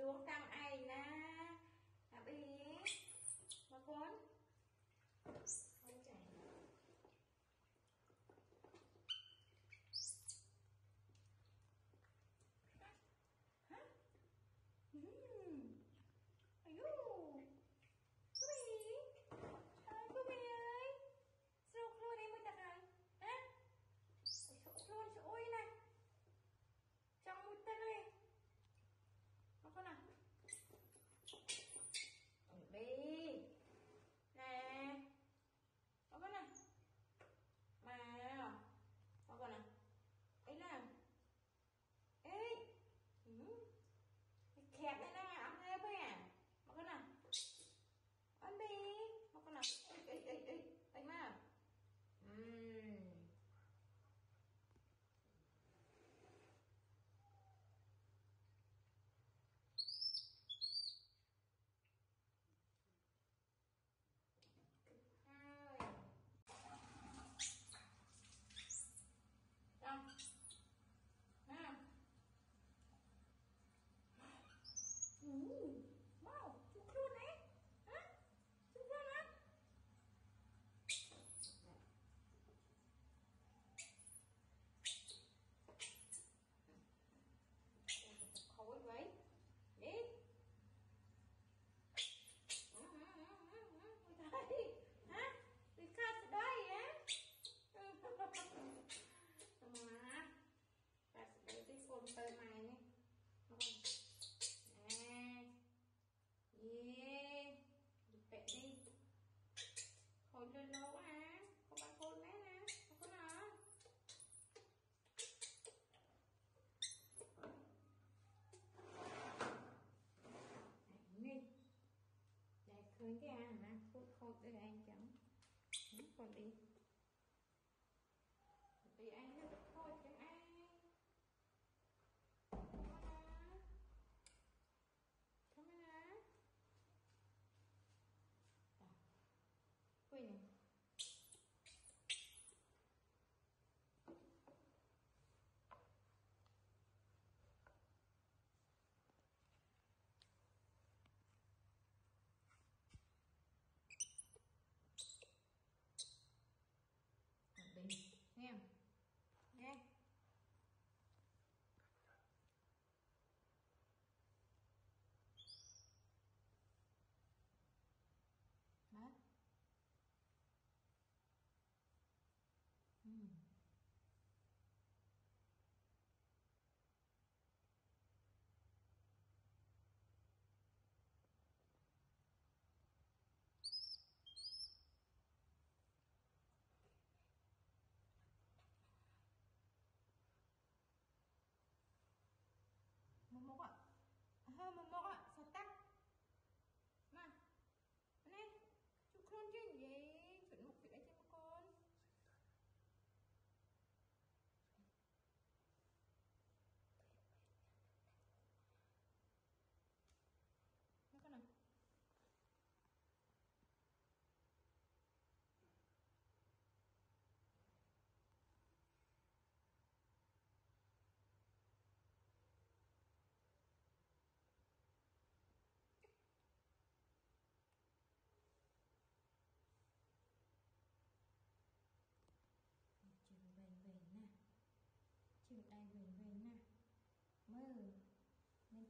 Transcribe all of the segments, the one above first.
ដួងតាមឯងណាអាប៊ីមកកូន 放冰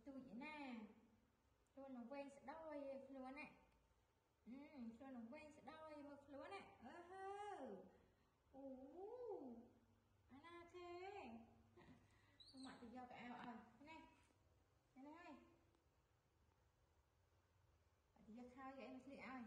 tui nè. Luôn nó quen sẽ đôi luôn này ừ, luôn nó quen sẽ đôi mực luôn này ơ ờ hơ. Ú. Anh à thế? Không mặc thì do cả áo à ờ, thế này. Thế này. Thì do thao vậy mà sẽ ai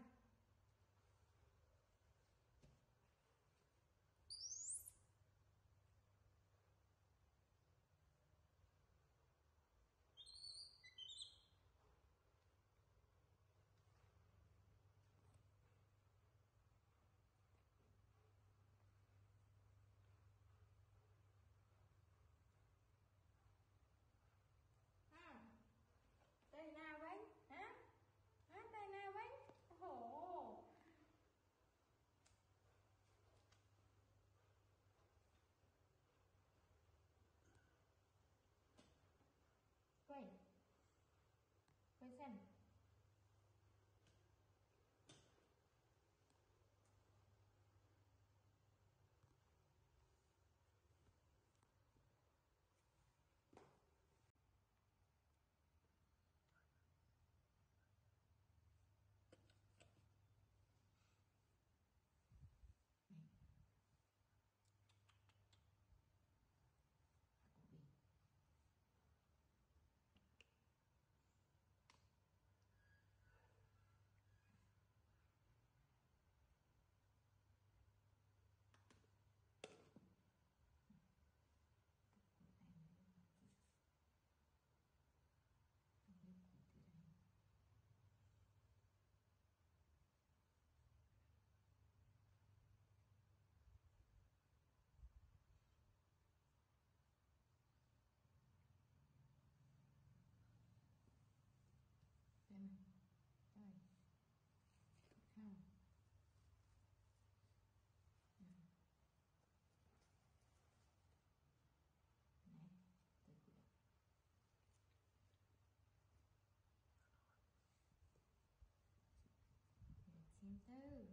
thư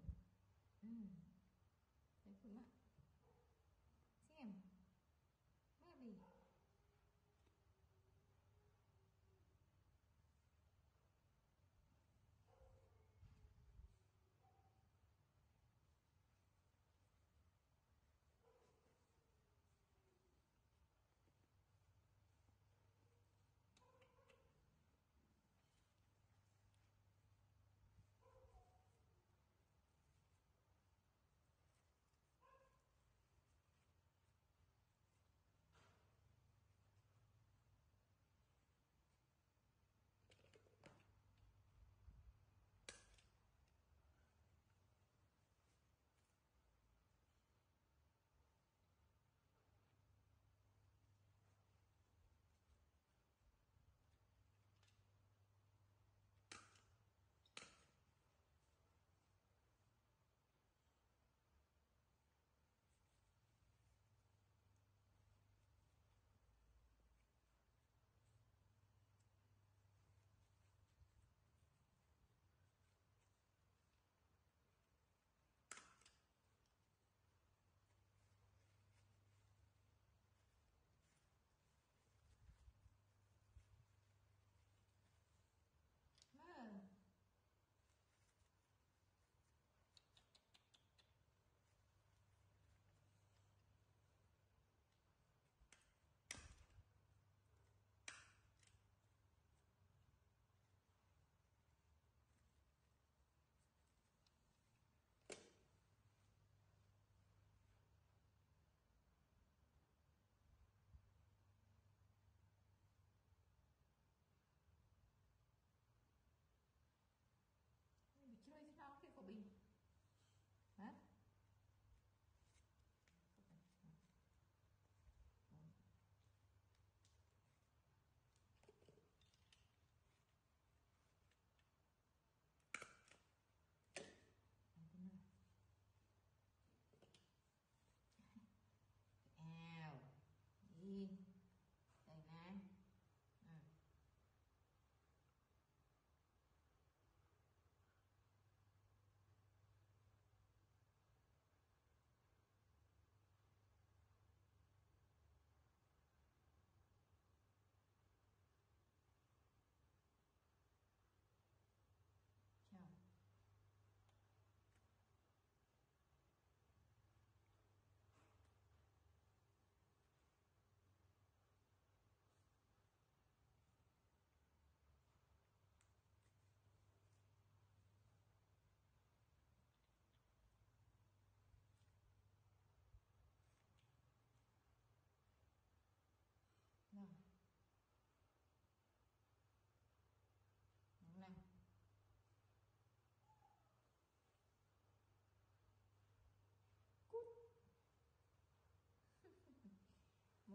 Ừ. Để phương ạ?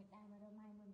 hiện đại và đồng hành